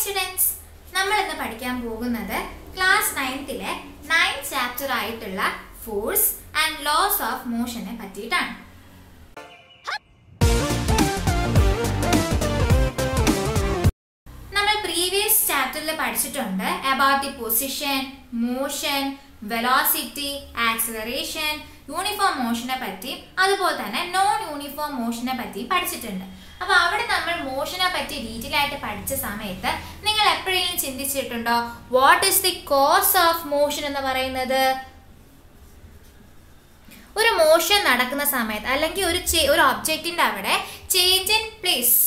Students നമ്മൾ ഇന്ന് പഠിക്കാൻ പോകുന്നത് ക്ലാസ് നയൻത്തിലെ നയൻത് ചാപ്റ്റർ ആയിട്ടുള്ള ഫോഴ്സ് ആൻഡ് ലോസ് ഓഫ് മോഷനെ പറ്റിയിട്ടാണ്. നമ്മൾ പ്രീവിയസ് ചാപ്റ്ററിൽ പഠിച്ചിട്ടുണ്ട് about the position motion velocity acceleration uniform മോഷനെ പറ്റി അതുപോലെ തന്നെ നോൺ യൂണിഫോം മോഷനെ പറ്റി പഠിച്ചിട്ടുണ്ട്. അപ്പൊ അവിടെ നമ്മൾ മോഷനെ പറ്റി ഡീറ്റെയിൽ ആയിട്ട് പഠിച്ച സമയത്ത് നിങ്ങൾ എപ്പോഴെങ്കിലും ചിന്തിച്ചിട്ടുണ്ടോ? What is the cause of motion എന്ന് പറയുന്നത്? ഒരു മോഷൻ നടക്കുന്ന സമയത്ത് അല്ലെങ്കിൽ ഒരു ഒരു ഒബ്ജക്റ്റിന്റെ അവിടെ ചേഞ്ച് ഇൻ പ്ലേസ്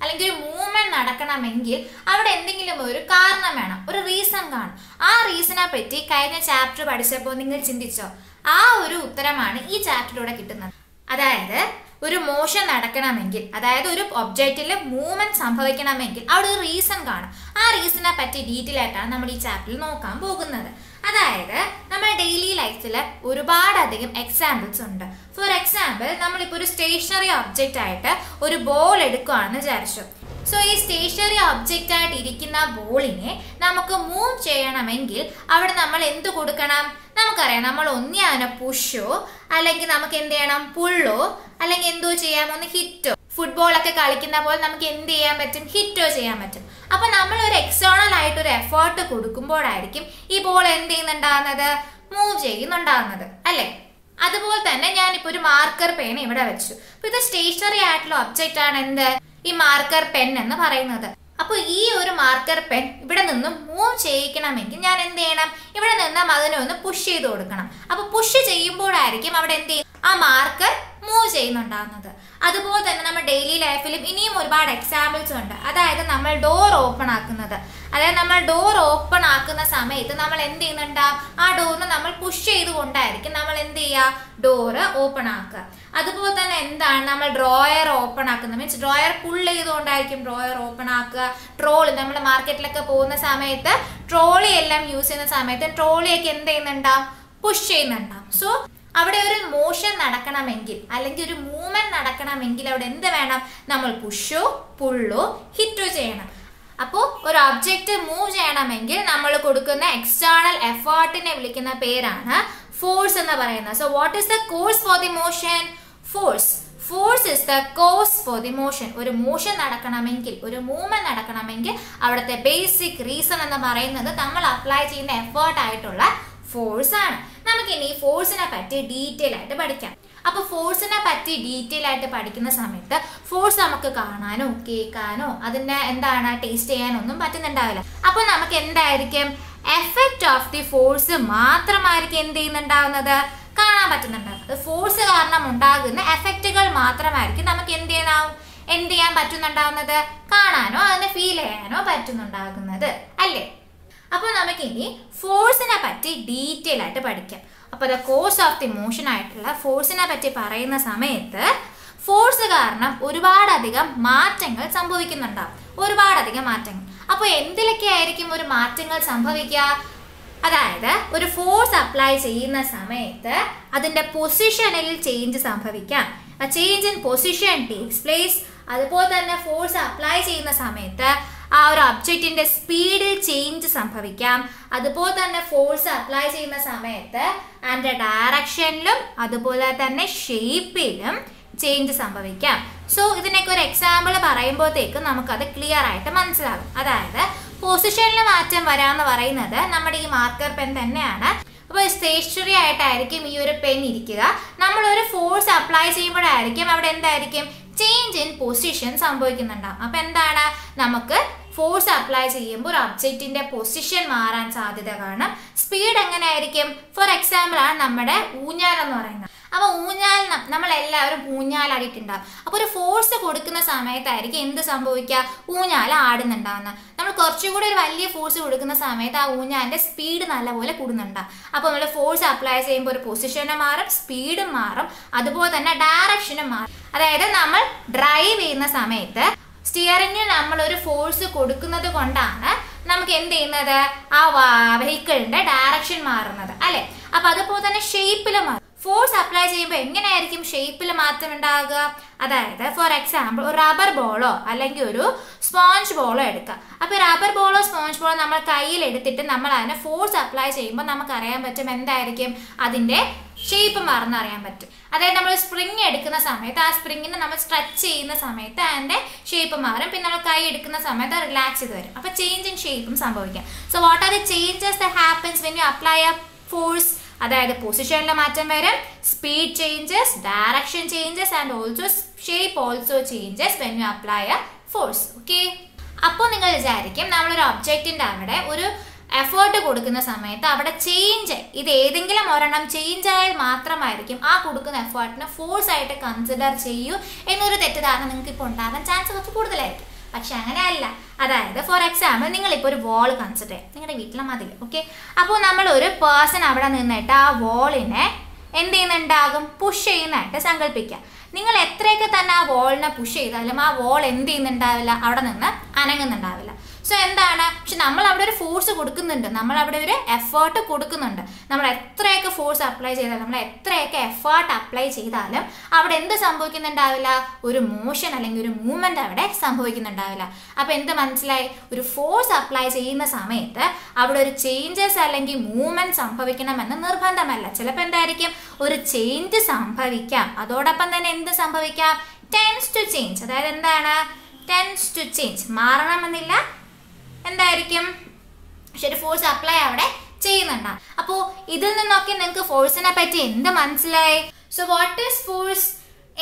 അല്ലെങ്കിൽ ഒരു മൂവ്മെന്റ് നടക്കണമെങ്കിൽ അവിടെ എന്തെങ്കിലും ഒരു കാരണം വേണം ഒരു റീസൺ കാണും. ആ റീസണെ പറ്റി കഴിഞ്ഞ ചാപ്റ്റർ പഠിച്ചപ്പോൾ നിങ്ങൾ ചിന്തിച്ചോ ആ ഒരു ഉത്തരമാണ് ഈ ചാപ്റ്ററിലൂടെ കിട്ടുന്നത്. അതായത് ഒരു മോഷൻ നടക്കണമെങ്കിൽ അതായത് ഒരു ഒബ്ജക്റ്റിൽ മൂവ്മെന്റ് സംഭവിക്കണമെങ്കിൽ അവിടെ ഒരു റീസൺ കാണും. ആ റീസണെ പറ്റി ഡീറ്റെയിൽ ആയിട്ടാണ് നമ്മൾ ഈ ചാപ്റ്ററിൽ നോക്കാൻ പോകുന്നത്. അതായത് നമ്മൾ ഡെയിലി ലൈഫിൽ ഒരുപാടധികം എക്സാമ്പിൾസ് ഉണ്ട്. ഫോർ എക്സാമ്പിൾ നമ്മളിപ്പോൾ ഒരു സ്റ്റേഷനറി ഒബ്ജക്റ്റ് ആയിട്ട് ഒരു ബോൾ എടുക്കുകയാണെന്ന് വിചാരിച്ചു. സോ ഈ സ്റ്റേഷനറി ഒബ്ജക്റ്റ് ആയിട്ട് ഇരിക്കുന്ന ബോളിനെ നമുക്ക് മൂവ് ചെയ്യണമെങ്കിൽ അവിടെ നമ്മൾ എന്ത് കൊടുക്കണം? നമുക്കറിയാം നമ്മൾ ഒന്നിയാണ് പുഷോ അല്ലെങ്കിൽ നമുക്ക് എന്ത് ചെയ്യണം? പുള്ളോ അല്ലെങ്കിൽ എന്തോ ചെയ്യാം? ഒന്ന് ഹിറ്റോ ഫുട്ബോൾ ഒക്കെ കളിക്കുന്ന പോലെ നമുക്ക് എന്ത് ചെയ്യാൻ പറ്റും? ഹിറ്റോ ചെയ്യാൻ പറ്റും. അപ്പൊ നമ്മൾ ഒരു എക്സ്റ്റേണൽ ആയിട്ട് ഒരു എഫേർട്ട് കൊടുക്കുമ്പോഴായിരിക്കും ഈ ബോൾ എന്ത് ചെയ്യുന്നുണ്ടാകുന്നത് മൂവ് ചെയ്യുന്നുണ്ടാകുന്നത് അല്ലേ? അതുപോലെ തന്നെ ഞാനിപ്പോ ഒരു മാർക്കർ പേന ഇവിടെ വെച്ചു. ഇപ്പൊ ഇത് സ്റ്റേഷനറി ആയിട്ടുള്ള ഒബ്ജക്റ്റ് ആണ്. എന്ത്? ഈ മാർക്കർ പെൻ എന്ന് പറയുന്നത്. അപ്പൊ ഈ ഒരു മാർക്കർ പെൻ ഇവിടെ നിന്നും മൂവ് ചെയ്യിക്കണമെങ്കിൽ ഞാൻ എന്ത് ചെയ്യണം? ഇവിടെ നിന്നും അതിനെ ഒന്ന് പുഷ് ചെയ്ത് കൊടുക്കണം. അപ്പൊ പുഷ് ചെയ്യുമ്പോഴായിരിക്കും അവിടെ എന്ത് ചെയ്യും? ആ മാർക്കർ മൂവ് ചെയ്യുന്നുണ്ടാകുന്നത് അതുപോലെ തന്നെ നമ്മൾ ഡെയിലി ലൈഫിലും ഇനിയും ഒരുപാട് എക്സാമ്പിൾസ് ഉണ്ട്. അതായത് നമ്മൾ ഡോർ ഓപ്പൺ ആക്കുന്നത്. അതായത് നമ്മൾ ഡോർ ഓപ്പൺ ആക്കുന്ന സമയത്ത് നമ്മൾ എന്ത് ചെയ്യുന്നുണ്ടാവും ആ ഡോറിന് നമ്മൾ പുഷ് ചെയ്തുകൊണ്ടായിരിക്കും നമ്മൾ എന്ത് ചെയ്യുക? ഡോറ് ഓപ്പൺ ആക്കുക. അതുപോലെ തന്നെ എന്താണ് നമ്മൾ ഡ്രോയർ ഓപ്പൺ ആക്കുന്നത്? മീൻസ് ഡ്രോയർ പുൾ ചെയ്തുകൊണ്ടായിരിക്കും ഡ്രോയർ ഓപ്പൺ ആക്കുക. ട്രോളി നമ്മൾ മാർക്കറ്റിലൊക്കെ പോകുന്ന സമയത്ത് ട്രോളി എല്ലാം യൂസ് ചെയ്യുന്ന സമയത്ത് ട്രോളിയൊക്കെ എന്ത് ചെയ്യുന്നുണ്ടാവും പുഷ് ചെയ്യുന്നുണ്ടാവും സോ അവിടെ ഒരു മോഷൻ നടക്കണമെങ്കിൽ അല്ലെങ്കിൽ ഒരു മൂവ്മെന്റ് നടക്കണമെങ്കിൽ അവിടെ എന്ത് വേണം? നമ്മൾ പുഷോ പുള്ളോ ഹിറ്റോ ചെയ്യണം. അപ്പോൾ ഒരു ഒബ്ജക്റ്റ് മൂവ് ചെയ്യണമെങ്കിൽ നമ്മൾ കൊടുക്കുന്ന എക്സ്റ്റേണൽ എഫേർട്ടിനെ വിളിക്കുന്ന പേരാണ് ഫോഴ്സ് എന്ന് പറയുന്നത്. So what is the course for the motion force force is the cause for the motion ഒരു മോഷൻ നടക്കണമെങ്കിൽ ഒരു മൂവ്മെന്റ് നടക്കണമെങ്കിൽ അവിടുത്തെ ബേസിക് റീസൺ എന്ന് പറയുന്നത് നമ്മൾ അപ്ലൈ ചെയ്യുന്ന എഫേർട്ട് ആയിട്ടുള്ള ഫോഴ്സ് ആണ്. നമുക്കിനി ഫോഴ്സിനെ പറ്റി ഡീറ്റെയിൽ ആയിട്ട് പഠിക്കാം. അപ്പൊ ഫോഴ്സിനെ പറ്റി ഡീറ്റെയിൽ ആയിട്ട് പഠിക്കുന്ന സമയത്ത് ഫോഴ്സ് നമുക്ക് കാണാനോ കേൾക്കാനോ അതിന്റെ എന്താണ് ടേസ്റ്റ് ചെയ്യാനോ ഒന്നും പറ്റുന്നുണ്ടാവില്ല. അപ്പൊ നമുക്ക് എന്തായിരിക്കും? എഫക്റ്റ് ഓഫ് ദി ഫോഴ്സ് മാത്രമായിരിക്കും എന്ത് ചെയ്യുന്നുണ്ടാവുന്നത്? കാണാൻ പറ്റുന്നുണ്ട്. അത് ഫോഴ്സ് കാരണം ഉണ്ടാകുന്ന എഫക്റ്റുകൾ മാത്രമായിരിക്കും നമുക്ക് എന്ത് ചെയ്യാനാവും? എന്ത് ചെയ്യാൻ പറ്റുന്നുണ്ടാവുന്നത്? കാണാനോ അതിനെ ഫീൽ ചെയ്യാനോ പറ്റുന്നുണ്ടാകുന്നത്. അല്ലേ? അപ്പോൾ നമുക്കിനി ഫോഴ്സിനെ പറ്റി ഡീറ്റെയിൽ ആയിട്ട് പഠിക്കാം. അപ്പോൾ the course of the motion ആയിട്ടുള്ള ഫോഴ്സിനെ പറ്റി പറയുന്ന സമയത്ത് ഫോഴ്സ് കാരണം ഒരുപാടധികം മാറ്റങ്ങൾ സംഭവിക്കുന്നുണ്ടാവും. ഒരുപാടധികം മാറ്റങ്ങൾ. അപ്പോൾ എന്തിലൊക്കെ ആയിരിക്കും ഒരു മാറ്റങ്ങൾ സംഭവിക്കുക? അതായത് ഒരു ഫോഴ്സ് അപ്ലൈ ചെയ്യുന്ന സമയത്ത് അതിന്റെ പൊസിഷനിൽ ചേഞ്ച് സംഭവിക്കാം. ആ change in position takes place അതുപോലെ തന്നെ ഫോഴ്സ് അപ്ലൈ ചെയ്യുന്ന സമയത്ത് ആ ഒരു ഒബ്ജക്റ്റിന്റെ സ്പീഡിൽ ചേഞ്ച് സംഭവിക്കാം. അതുപോലെ തന്നെ ഫോഴ്സ് അപ്ലൈ ചെയ്യുന്ന സമയത്ത് അതിന്റെ ഡയറക്ഷനിലും അതുപോലെ തന്നെ ഷേപ്പിലും ചേഞ്ച് സംഭവിക്കാം. സോ ഇതിനൊക്കെ ഒരു എക്സാമ്പിൾ പറയുമ്പോഴത്തേക്കും നമുക്കത് ക്ലിയർ ആയിട്ട് മനസ്സിലാകും. അതായത് പൊസിഷനിൽ മാറ്റം വരാന്ന് പറയുന്നത് നമ്മുടെ ഈ മാർക്കർ പെൻ തന്നെയാണ്. അപ്പോൾ സ്റ്റേഷനറി ആയിട്ടായിരിക്കും ഈ ഒരു പെൻ ഇരിക്കുക. നമ്മൾ ഒരു ഫോഴ്സ് അപ്ലൈ ചെയ്യുമ്പോഴായിരിക്കും അവിടെ എന്തായിരിക്കും? ചേഞ്ച് ഇൻ പൊസിഷൻ സംഭവിക്കുന്നുണ്ടാവും അപ്പൊ എന്താണ്? നമുക്ക് ഫോഴ്സ് അപ്ലൈ ചെയ്യുമ്പോൾ ഒരു ഒബ്ജക്റ്റിന്റെ പൊസിഷൻ മാറാൻ സാധ്യത കാണും. സ്പീഡ് എങ്ങനെയായിരിക്കും? ഫോർ എക്സാമ്പിൾ ആണ് നമ്മുടെ ഊഞ്ഞാൽ എന്ന് പറയുന്നത്. അപ്പൊ ഊഞ്ഞാൽ നമ്മൾ എല്ലാവരും ഊഞ്ഞാലാടിയിട്ടുണ്ടാവും അപ്പൊ ഒരു ഫോഴ്സ് കൊടുക്കുന്ന സമയത്തായിരിക്കും എന്ത് സംഭവിക്കുക? ഊഞ്ഞാൽ ആടുന്നുണ്ടാവുന്നത്. നമ്മൾ കുറച്ചുകൂടി ഒരു വലിയ ഫോഴ്സ് കൊടുക്കുന്ന സമയത്ത് ആ ഊഞ്ഞാലിന്റെ സ്പീഡ് നല്ലപോലെ കൂടുന്നുണ്ടാവും അപ്പോൾ നമ്മൾ ഫോഴ്സ് അപ്ലൈ ചെയ്യുമ്പോൾ ഒരു പൊസിഷനും മാറും സ്പീഡും മാറും. അതുപോലെ തന്നെ ഡയറക്ഷനും മാറും. അതായത് നമ്മൾ ഡ്രൈവ് ചെയ്യുന്ന സമയത്ത് സ്റ്റിയറിംഗിൽ നമ്മൾ ഒരു ഫോഴ്സ് കൊടുക്കുന്നത് കൊണ്ടാണ് നമുക്ക് എന്ത് ചെയ്യുന്നത്? ആ വെഹിക്കിളിന്റെ ഡയറക്ഷൻ മാറുന്നത് അല്ലെ? അപ്പൊ അതുപോലെ തന്നെ ഷേപ്പിൽ മാറും. ഫോഴ്സ് അപ്ലൈ ചെയ്യുമ്പോൾ എങ്ങനെയായിരിക്കും ഷേപ്പിൽ മാറ്റം ഉണ്ടാകുക അതായത് ഫോർ എക്സാമ്പിൾ ഒരു റബ്ബർ ബോളോ അല്ലെങ്കിൽ ഒരു സ്പോഞ്ച് ബോളോ എടുക്കുക. അപ്പോൾ റബ്ബർ ബോളോ സ്പോഞ്ച് ബോളോ നമ്മൾ കയ്യിൽ എടുത്തിട്ട് നമ്മൾ അതിനെ ഫോഴ്സ് അപ്ലൈ ചെയ്യുമ്പോൾ നമുക്ക് അറിയാൻ പറ്റും എന്തായിരിക്കും? അതിന്റെ ഷേപ്പ് മാറുന്നറിയാൻ പറ്റും. അതായത് നമ്മൾ സ്പ്രിങ് എടുക്കുന്ന സമയത്ത് ആ സ്പ്രിങ്ങിനെ നമ്മൾ സ്ട്രെച്ച് ചെയ്യുന്ന സമയത്ത് അതിന്റെ ഷേപ്പ് മാറും. പിന്നെ നമ്മൾ കൈ എടുക്കുന്ന സമയത്ത് റിലാക്സ് ചെയ്ത് വരും. അപ്പോൾ ചേഞ്ച് ഇൻ ഷേപ്പും സംഭവിക്കാം. So what are the changes the happens when you apply a force അതായത് പൊസിഷനിലെ മാറ്റം വരും speed changes direction changes and also shape also changes when you apply a force okay അപ്പോൾ നിങ്ങൾ വിചാരിക്കും നമ്മളൊരു ഒബ്ജക്റ്റിന്റെ അവിടെ ഒരു എഫേർട്ട് കൊടുക്കുന്ന സമയത്ത് അവിടെ ചേഞ്ച് ഇത് ഏതെങ്കിലും ഒരെണ്ണം ചേഞ്ച് ആയാൽ മാത്രമായിരിക്കും ആ കൊടുക്കുന്ന എഫേർട്ടിനെ ഫോഴ്സ് ആയിട്ട് കൺസിഡർ ചെയ്യൂ എന്നൊരു തെറ്റിദ്ധാരണ നിങ്ങൾക്ക് ഇപ്പോൾ ഉണ്ടാകാൻ ചാൻസ് കുറച്ച് കൂടുതലായിരിക്കും. പക്ഷെ അങ്ങനെയല്ല. അതായത് ഫോർ എക്സാമ്പിൾ നിങ്ങളിപ്പോൾ ഒരു വാൾ കൺസിഡർ ചെയ്യാം. നിങ്ങളുടെ വീട്ടിലെ മതിൽ ഓക്കെ അപ്പോൾ നമ്മൾ ഒരു പേഴ്സൺ അവിടെ നിന്നിട്ട് ആ വാളിനെ എന്ത് ചെയ്യുന്നുണ്ടാകും? പുഷ് ചെയ്യുന്നതായിട്ട് സങ്കല്പിക്കുക. നിങ്ങൾ എത്രയൊക്കെ തന്നെ ആ വോളിനെ പുഷ് ചെയ്താലും ആ വാൾ എന്ത് ചെയ്യുന്നുണ്ടാവില്ല? അവിടെ നിന്ന് അനങ്ങുന്നുണ്ടാവില്ല. സോ എന്താണ്? പക്ഷെ നമ്മൾ അവിടെ ഒരു ഫോഴ്സ് കൊടുക്കുന്നുണ്ട്. നമ്മൾ അവിടെ ഒരു എഫേർട്ട് കൊടുക്കുന്നുണ്ട്. നമ്മൾ എത്രയൊക്കെ ഫോഴ്സ് അപ്ലൈ ചെയ്താലും നമ്മൾ എത്രയൊക്കെ എഫേർട്ട് അപ്ലൈ ചെയ്താലും അവിടെ എന്ത് സംഭവിക്കുന്നുണ്ടാവില്ല? ഒരു മോഷൻ അല്ലെങ്കിൽ ഒരു മൂവ്മെന്റ് അവിടെ സംഭവിക്കുന്നുണ്ടാവില്ല. അപ്പൊ എന്ത് മനസ്സിലായി? ഒരു ഫോഴ്സ് അപ്ലൈ ചെയ്യുന്ന സമയത്ത് അവിടെ ഒരു ചേഞ്ചസ് അല്ലെങ്കിൽ മൂവ്മെന്റ് സംഭവിക്കണമെന്ന് നിർബന്ധമല്ല. ചിലപ്പോൾ എന്തായിരിക്കും? ഒരു ചേഞ്ച് സംഭവിക്കാം. അതോടൊപ്പം തന്നെ എന്ത് സംഭവിക്കാം? ടെൻസ് ടു ചേഞ്ച് അതായത് എന്താണ്? ടെൻസ് ടു ചേഞ്ച് മാറണമെന്നില്ല എന്തായിരിക്കും? പക്ഷെ ഒരു ഫോഴ്സ് അപ്ലൈ അവിടെ ചെയ്യുന്നുണ്ട്. അപ്പോ ഇതിൽ നിന്നൊക്കെ നിങ്ങൾക്ക് ഫോഴ്സിനെ പറ്റി എന്ത് മനസ്സിലായി? So what is force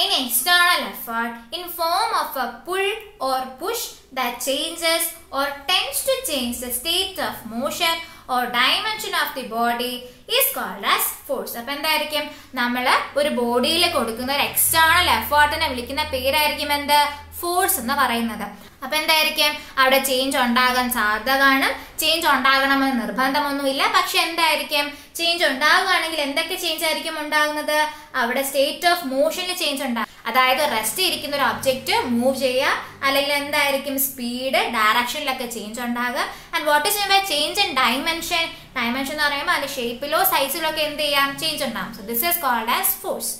in external effort in form of a pull or push that changes or tends to change the state of motion or dimension of the body is called as force അപ്പൊ എന്തായിരിക്കും? നമ്മൾ ഒരു ബോഡിയിൽ കൊടുക്കുന്ന ഒരു external എഫേർട്ടിനെ വിളിക്കുന്ന പേരായിരിക്കും എന്ത്? ഫോഴ്സ് എന്ന് പറയുന്നത്. അപ്പൊ എന്തായിരിക്കും? അവിടെ ചേഞ്ച് ഉണ്ടാകാൻ സാധ്യത കാണും ചേഞ്ച് ഉണ്ടാകണമെന്ന് നിർബന്ധമൊന്നുമില്ല. പക്ഷെ എന്തായിരിക്കും? ചേഞ്ച് ഉണ്ടാകുകയാണെങ്കിൽ എന്തൊക്കെ ചേഞ്ച് ആയിരിക്കും ഉണ്ടാകുന്നത്? അവിടെ സ്റ്റേറ്റ് ഓഫ് മോഷനിൽ ചേഞ്ച് ഉണ്ടാകും അതായത് റെസ്റ്റ് ഇരിക്കുന്ന ഒരു ഒബ്ജക്റ്റ് മൂവ് ചെയ്യുക. അല്ലെങ്കിൽ എന്തായിരിക്കും? സ്പീഡ് ഡയറക്ഷനിലൊക്കെ ചേഞ്ച് ഉണ്ടാകുക. And what is by change in dimension dimension എന്ന് പറയുമ്പോൾ അതിന്റെ ഷേപ്പിലോ സൈസിലോ ഒക്കെ എന്ത് ചെയ്യാം? ചേഞ്ച് ഉണ്ടാകും. So this is called as force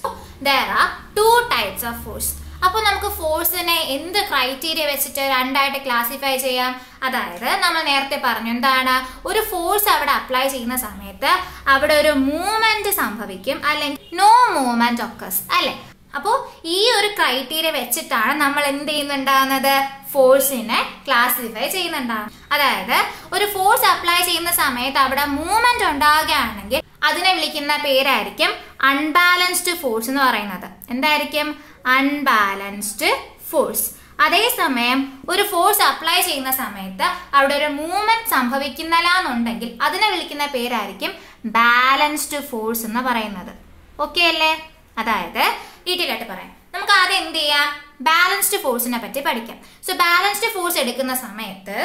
there are two types of force അപ്പോൾ നമുക്ക് ഫോഴ്സിനെ എന്ത് ക്രൈറ്റീരിയ വെച്ചിട്ട് രണ്ടായിട്ട് ക്ലാസിഫൈ ചെയ്യാം? അതായത് നമ്മൾ നേരത്തെ പറഞ്ഞു എന്താണ്? ഒരു ഫോഴ്സ് അവിടെ അപ്ലൈ ചെയ്യുന്ന സമയത്ത് അവിടെ ഒരു മൂവ്മെന്റ് സംഭവിക്കും അല്ലെങ്കിൽ നോ മൂവ്മെന്റ് ഒക്കസ് അല്ലെ? അപ്പോൾ ഈ ഒരു ക്രൈറ്റീരിയ വെച്ചിട്ടാണ് നമ്മൾ എന്ത് ചെയ്യുന്നുണ്ടാകുന്നത് ഫോഴ്സിനെ ക്ലാസിഫൈ ചെയ്യുന്നുണ്ടാകും അതായത് ഒരു ഫോഴ്സ് അപ്ലൈ ചെയ്യുന്ന സമയത്ത് അവിടെ മൂവ്മെന്റ് ഉണ്ടാകുകയാണെങ്കിൽ അതിനെ വിളിക്കുന്ന പേരായിരിക്കും അൺബാലൻസ്ഡ് ഫോഴ്സ് എന്ന് പറയുന്നത്. എന്തായിരിക്കും? അൺബാലൻസ്ഡ് ഫോഴ്സ് അതേസമയം ഒരു ഫോഴ്സ് അപ്ലൈ ചെയ്യുന്ന സമയത്ത് അവിടെ ഒരു മൂവ്മെന്റ് സംഭവിക്കുന്നില്ല എന്നുണ്ടെങ്കിൽ അതിനെ വിളിക്കുന്ന പേരായിരിക്കും ബാലൻസ്ഡ് ഫോഴ്സ് എന്ന് പറയുന്നത്. ഓക്കെ അല്ലേ? അതായത് ഈട്ടിലായിട്ട് പറയാം. നമുക്ക് ആദ്യം എന്ത് ചെയ്യാം? ബാലൻസ്ഡ് ഫോഴ്സിനെ പറ്റി പഠിക്കാം. സോ ബാലൻസ്ഡ് ഫോഴ്സ് എടുക്കുന്ന സമയത്ത്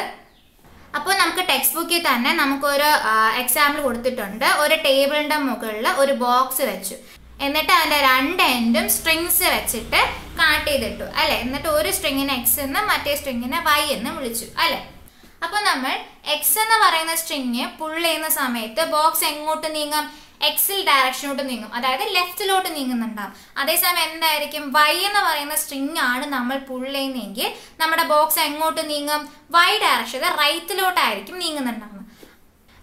അപ്പോൾ നമുക്ക് ടെക്സ്റ്റ് ബുക്കിൽ തന്നെ നമുക്കൊരു എക്സാമ്പിൾ കൊടുത്തിട്ടുണ്ട്. ഒരു ടേബിളിന്റെ മുകളിൽ ഒരു ബോക്സ് വെച്ചു. എന്നിട്ട് അതിന്റെ രണ്ട് എൻഡും സ്ട്രിങ്സ് വെച്ചിട്ട് കാട്ട് ചെയ്തിട്ടു അല്ലെ? എന്നിട്ട് ഒരു സ്ട്രിങ്ങിനെ എക്സ് എന്ന് മറ്റേ സ്ട്രിങ്ങിനെ വൈ എന്ന് വിളിച്ചു അല്ലെ? അപ്പോൾ നമ്മൾ എക്സ് എന്ന് പറയുന്ന സ്ട്രിങ് പുൾ ചെയ്യുന്ന സമയത്ത് ബോക്സ് എങ്ങോട്ട് നീങ്ങും? എക്സിൽ ഡയറക്ഷനോട്ട് നീങ്ങും. അതായത് ലെഫ്റ്റിലോട്ട് നീങ്ങുന്നുണ്ടാവും. അതേസമയം എന്തായിരിക്കും? വൈ എന്ന് പറയുന്ന സ്ട്രിങ് ആണ് നമ്മൾ പുൾ ചെയ്യുന്നതെങ്കിൽ നമ്മുടെ ബോക്സ് എങ്ങോട്ട് നീങ്ങും? വൈ ഡയറക്ഷൻ റൈറ്റിലോട്ടായിരിക്കും നീങ്ങുന്നുണ്ടാവുന്നത്.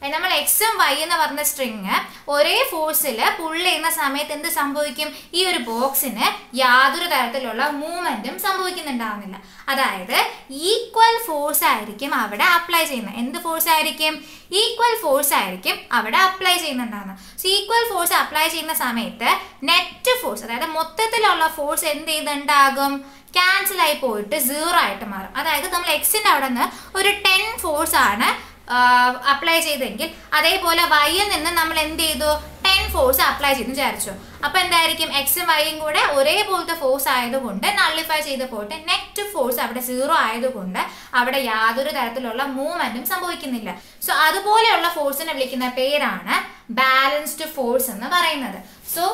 നമ്മൾ എക്സും വൈ എന്ന് പറഞ്ഞ സ്ട്രിങ് ഒരേ ഫോഴ്സിൽ പുൾ ചെയ്യുന്ന സമയത്ത് എന്ത് സംഭവിക്കും? ഈ ഒരു ബോക്സിന് യാതൊരു തരത്തിലുള്ള മൂവ്മെന്റും സംഭവിക്കുന്നുണ്ടാവുന്നില്ല. അതായത് ഈക്വൽ ഫോഴ്സ് ആയിരിക്കും അവിടെ അപ്ലൈ ചെയ്യുന്നത്. എന്ത് ഫോഴ്സ് ആയിരിക്കും? ഈക്വൽ ഫോഴ്സ് ആയിരിക്കും അവിടെ അപ്ലൈ ചെയ്യുന്നുണ്ടാവുന്നത്. സോ ഈക്വൽ ഫോഴ്സ് അപ്ലൈ ചെയ്യുന്ന സമയത്ത് നെറ്റ് ഫോഴ്സ് അതായത് മൊത്തത്തിലുള്ള ഫോഴ്സ് എന്ത് ചെയ്യുന്നുണ്ടാകും? ക്യാൻസൽ ആയി പോയിട്ട് സീറോ ആയിട്ട് മാറും. അതായത് നമ്മൾ എക്സിന്റെ അവിടെ നിന്ന് ഒരു ടെൻ ഫോഴ്സ് ആണ് അപ്ലൈ ചെയ്തെങ്കിൽ അതേപോലെ വൈയിൽ നിന്ന് നമ്മൾ എന്ത് ചെയ്തു? ടെൻ ഫോഴ്സ് അപ്ലൈ ചെയ്തു വിചാരിച്ചു. അപ്പൊ എന്തായിരിക്കും? എക്സും വൈയും കൂടെ ഒരേപോലത്തെ ഫോഴ്സ് ആയതുകൊണ്ട് നള്ളിഫൈ ചെയ്ത് പോയിട്ട് നെറ്റ് ഫോഴ്സ് അവിടെ സീറോ ആയതുകൊണ്ട് അവിടെ യാതൊരു തരത്തിലുള്ള മൂവ്മെന്റും സംഭവിക്കുന്നില്ല. സോ അതുപോലെയുള്ള ഫോഴ്സിനെ വിളിക്കുന്ന പേരാണ് ബാലൻസ്ഡ് ഫോഴ്സ് എന്ന് പറയുന്നത്. So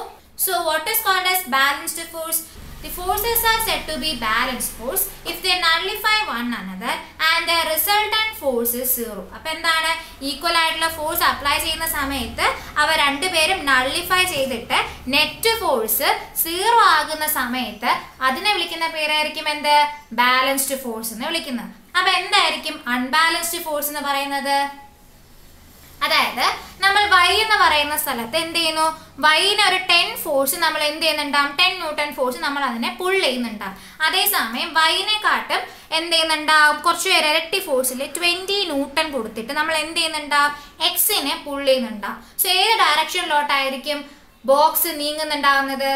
so what is called as balanced force The forces are said to be balanced force if they nullify one another and the resultant force force zero അപ്പോൾ എന്താണ്? ഈക്വൽ ആയിട്ടുള്ള force apply ചെയ്യുന്ന സമയത്ത് അവ രണ്ടുപേരും nullify ചെയ്തിട്ട് net force zero ആകുന്ന സമയത്ത് അതിനെ വിളിക്കുന്ന പേരായിരിക്കും എന്ത്? ബാലൻസ്ഡ് ഫോഴ്സ് എന്ന് വിളിക്കുന്നത്. അപ്പൊ എന്തായിരിക്കും അൺബാലൻസ്ഡ് ഫോഴ്സ് എന്ന് പറയുന്നത്? അതായത് നമ്മൾ വൈ എന്ന് പറയുന്ന സ്ഥലത്ത് എന്ത് ചെയ്യുന്നു? വൈന് ഒരു ടെൻ ഫോഴ്സ് നമ്മൾ എന്ത് ചെയ്യുന്നുണ്ടാവും? ടെൻ ന്യൂട്ടൺ ഫോഴ്സ് നമ്മൾ അതിനെ പുൾ ചെയ്യുന്നുണ്ടാവും. അതേസമയം വൈനെക്കാട്ടും എന്ത് ചെയ്യുന്നുണ്ടാവും? കുറച്ച് പേര് ഇരട്ടി ഫോഴ്സിൽ ട്വന്റി ന്യൂട്ടൺ കൊടുത്തിട്ട് നമ്മൾ എന്ത് ചെയ്യുന്നുണ്ടാവും? എക്സിനെ പുൾ ചെയ്യുന്നുണ്ടാവും. സോ ഏത് ഡയറക്ഷനിലോട്ടായിരിക്കും ബോക്സ് നീങ്ങുന്നുണ്ടാവുന്നത്?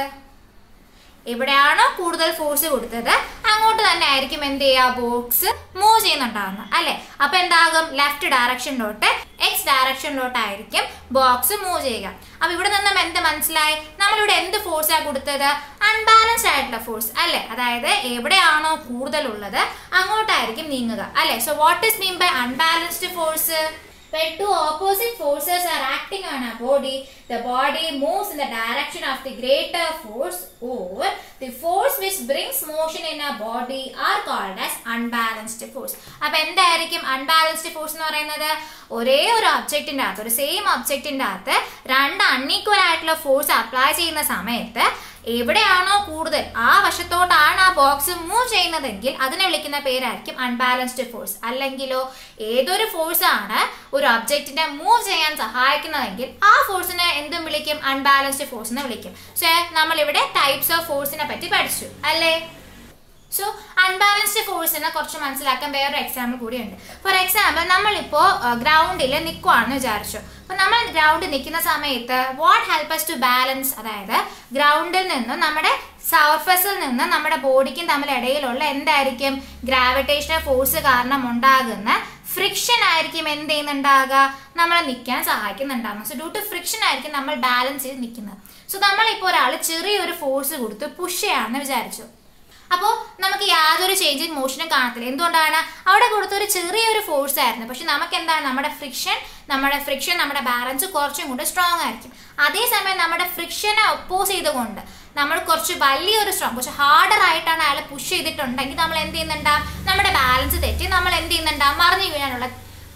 എവിടെയാണോ കൂടുതൽ ഫോഴ്സ് കൊടുത്തത്. അങ്ങോട്ട് തന്നെ ആയിരിക്കും എന്ത് ചെയ്യുക ബോക്സ് മൂവ് ചെയ്യുന്നുണ്ടാവുന്നത് അല്ലെ? അപ്പൊ എന്താകും? ലെഫ്റ്റ് ഡയറക്ഷനിലോട്ട് എക്സ് ഡയറക്ഷനിലോട്ടായിരിക്കും ബോക്സ് മൂവ് ചെയ്യുക. അപ്പൊ ഇവിടെ നിന്നും എന്ത് മനസ്സിലായി? നമ്മളിവിടെ എന്ത് ഫോഴ്സാണ് കൊടുത്തത്? അൺബാലൻസ്ഡ് ആയിട്ടുള്ള ഫോഴ്സ് അല്ലെ? അതായത് എവിടെയാണോ കൂടുതലുള്ളത് അങ്ങോട്ടായിരിക്കും നീങ്ങുക അല്ലെ? So what is mean by unbalanced force When two opposite forces are acting on a body, the body moves in the direction of the greater force or the force which brings motion in a body are called as unbalanced force. അപ്പോൾ എന്തായിരിക്കും unbalanced force എന്ന് പറയുന്നത് ഒരേ ഒരു ഒബ്ജക്റ്റിന്റെ അകത്ത് ഒരു same ഒബ്ജക്റ്റിന്റെ അകത്ത് രണ്ട് അൺഈക്വൽ ആയിട്ടുള്ള ഫോഴ്സ് അപ്ലൈ ചെയ്യുന്ന സമയത്ത് എവിടെയാണോ കൂടുതൽ ആ വശത്തോട്ടാണ് ആ ബോക്സ് മൂവ് ചെയ്യുന്നതെങ്കിൽ അതിനെ വിളിക്കുന്ന പേരായിരിക്കും അൺബാലൻസ്ഡ് ഫോഴ്സ് അല്ലെങ്കിലോ ഏതൊരു ഫോഴ്സ് ആണ് ഒരു ഒബ്ജക്റ്റിനെ മൂവ് ചെയ്യാൻ സഹായിക്കുന്നതെങ്കിൽ ആ ഫോഴ്സിനെ എന്തും വിളിക്കും? അൺബാലൻസ്ഡ് ഫോഴ്സ് എന്ന് വിളിക്കും. സോ നമ്മൾ ഇവിടെ ടൈപ്സ് ഓഫ് ഫോഴ്സിനെ പറ്റി പഠിച്ചു അല്ലേ? സോ അൺബാലൻസ്ഡ് ഫോഴ്സിനെ കുറച്ച് മനസ്സിലാക്കാൻ വേറൊരു എക്സാമ്പിൾ കൂടിയുണ്ട്. ഫോർ എക്സാമ്പിൾ നമ്മളിപ്പോൾ ഗ്രൗണ്ടിൽ നിൽക്കുവാണെന്ന് വിചാരിച്ചു. അപ്പോൾ നമ്മൾ ഗ്രൗണ്ടിൽ നിൽക്കുന്ന സമയത്ത് what help us to balance അതായത് ഗ്രൗണ്ടിൽ നിന്നും നമ്മുടെ സർഫസിൽ നിന്ന് നമ്മുടെ ബോഡിക്കും തമ്മിൽ ഇടയിലുള്ള എന്തായിരിക്കും ഗ്രാവിറ്റേഷണൽ ഫോഴ്സ് കാരണം ഉണ്ടാകുന്ന ഫ്രിക്ഷൻ ആയിരിക്കും എന്ത് ചെയ്യുന്നുണ്ടാകുക നമ്മളെ നിൽക്കാൻ സഹായിക്കുന്നുണ്ടാകും സോ ഡ്യൂ ടു ഫ്രിക്ഷൻ ആയിരിക്കും നമ്മൾ ബാലൻസ് ചെയ്ത് നിൽക്കുന്നത് സോ നമ്മളിപ്പോൾ ഒരാൾ ചെറിയൊരു ഫോഴ്സ് കൊടുത്ത് പുഷ് ചെയ്യാമെന്ന് വിചാരിച്ചു. അപ്പോൾ നമുക്ക് യാതൊരു ചേഞ്ച് ഇൻ മോഷനും കാണത്തില്ല. എന്തുകൊണ്ടാണ്? അവിടെ കൊടുത്ത ഒരു ചെറിയൊരു ഫോഴ്സ് ആയിരുന്നു. പക്ഷെ നമുക്ക് എന്താണ് നമ്മുടെ ഫ്രിക്ഷൻ നമ്മുടെ ഫ്രിക്ഷൻ നമ്മുടെ ബാലൻസ് കുറച്ചും കൂടെ സ്ട്രോങ് ആയിരിക്കും. അതേസമയം നമ്മുടെ ഫ്രിക്ഷനെ ഒപ്പോസ് ചെയ്തുകൊണ്ട് നമ്മൾ കുറച്ച് വലിയൊരു സ്ട്രോങ് കുറച്ച് ഹാർഡർ ആയിട്ടാണ് അയാൾ പുഷ് ചെയ്തിട്ടുണ്ടെങ്കിൽ നമ്മൾ എന്ത് ചെയ്യുന്നുണ്ടാവും നമ്മുടെ ബാലൻസ് തെറ്റി നമ്മൾ എന്ത് ചെയ്യുന്നുണ്ടാവും മറിഞ്ഞു വീഴാനുള്ള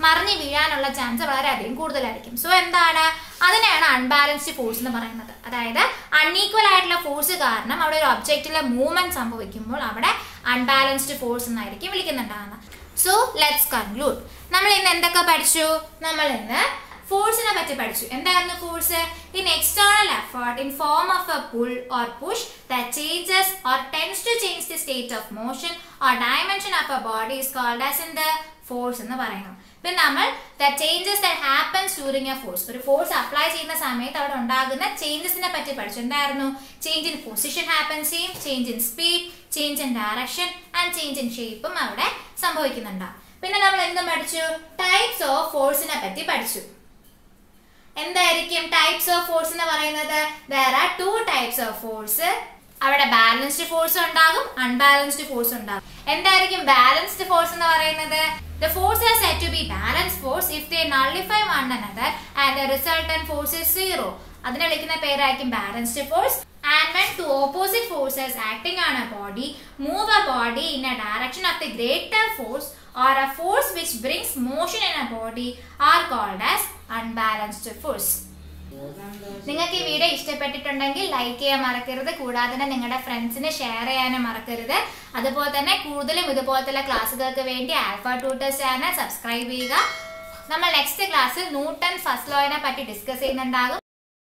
മറിഞ്ഞു വീഴാനുള്ള ചാൻസ് വളരെയധികം കൂടുതലായിരിക്കും. സോ എന്താണ്? അതിനെയാണ് അൺബാലൻസ്ഡ് ഫോഴ്സ് എന്ന് പറയുന്നത്. അതായത് അൺഈക്വൽ ആയിട്ടുള്ള ഫോഴ്സ് കാരണം അവിടെ ഒരു ഒബ്ജക്റ്റിലെ മൂവ്മെന്റ് സംഭവിക്കുമ്പോൾ അവിടെ അൺബാലൻസ്ഡ് ഫോഴ്സ് എന്നായിരിക്കും വിളിക്കുന്നുണ്ടാകുന്നത് സോ ലെറ്റ്സ് കൺക്ലൂഡ് നമ്മൾ ഇന്ന് എന്തൊക്കെ പഠിച്ചു? നമ്മൾ ഇന്ന് ഫോഴ്സിനെ പറ്റി പഠിച്ചു. എന്തായിരുന്നു force in external effort in form of a pull or push that changes or tends to change the state of motion or dimension of a body is called as in the force എന്ന് പറയുന്നു. പിന്നെ നമ്മൾ the changes the happens during a force ഒരു force apply ചെയ്യുന്ന സമയത്ത് അവിടെ ഉണ്ടാകുന്ന ചേഞ്ചസിനെ പറ്റി പഠിച്ചു. എന്തായിരുന്നു? ചേഞ്ച് ഇൻ പൊസിഷൻ ഹാപ്പൻസ് ചെയ്യും change in speed change in direction and change in ഷേപ്പും അവിടെ സംഭവിക്കുന്നുണ്ടാവും പിന്നെ നമ്മൾ എന്തും പഠിച്ചു? ടൈപ്സ് ഓഫ് ഫോഴ്സിനെ പറ്റി പഠിച്ചു. എന്തായിരിക്കും ടൈപ്സ് ഓഫ് ഫോഴ്സ് എന്ന് പറയുന്നത്? Where are two types of force അവിടെ ബാലൻസ്ഡ് ഫോഴ്സ് ഉണ്ടാകും അൺബാലൻസ്ഡ് ഫോഴ്സ് ഉണ്ടാകും. എന്തായിരിക്കും ബാലൻസ്ഡ് ഫോഴ്സ് എന്ന് പറയുന്നത്? The force has to be balance force if they nullify one another and the result force is zero അതിനെ വിളിക്കുന്ന പേരായിരിക്കും balanced force and when two opposite forces acting on a body move a body in a direction of the greater force or a force which brings motion in a body are called as unbalanced force നിങ്ങൾക്ക് ഈ video ഇഷ്ടപ്പെട്ടിട്ടുണ്ടെങ്കിൽ like ചെയ്യാൻ മറക്കരുത്. കൂടാതെ തന്നെ നിങ്ങളുടെ ഫ്രണ്ട്സിന് share ചെയ്യാനും മറക്കരുത്. അതുപോലെ തന്നെ കൂടുതലും ഇതുപോലത്തെ ക്ലാസ്സുകൾക്ക് വേണ്ടി ആൽഫ ട്യൂട്ടേഴ്സ് ചാനൽ സബ്സ്ക്രൈബ് ചെയ്യുക. നമ്മൾ നെക്സ്റ്റ് ക്ലാസ്സിൽ ന്യൂട്ടൺ ഫസ്റ്റ് ലോയിനെ പറ്റി ഡിസ്കസ് ചെയ്യുന്നുണ്ടാകും.